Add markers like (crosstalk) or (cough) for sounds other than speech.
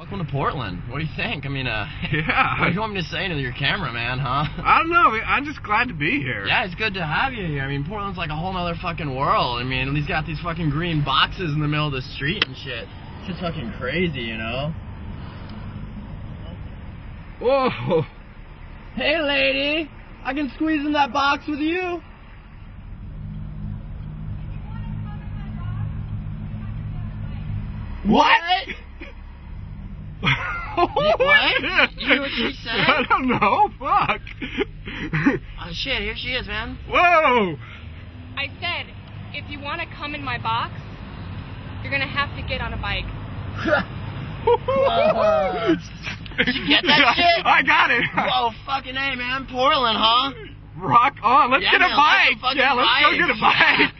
Welcome to Portland. What do you think? I mean, uh, (laughs) Yeah. what do you want me to say to your cameraman, huh? (laughs) I don't know. I'm just glad to be here. Yeah, it's good to have you here. I mean, Portland's like a whole nother fucking world. I mean, he's got these fucking green boxes in the middle of the street and shit. It's just fucking crazy, you know? Whoa. Hey, lady, I can squeeze in that box with you. What? (laughs) what? (laughs) You hear what she (laughs) said? I don't know. Fuck. Oh shit, here she is, man. Whoa. I said, if you want to come in my box, you're gonna have to get on a bike. Did you get that (laughs) shit? I got it. Whoa, fucking A, man. Portland, huh? Rock on. Let's Yeah, get a man, let's bike. yeah, let's bike. go get a bike.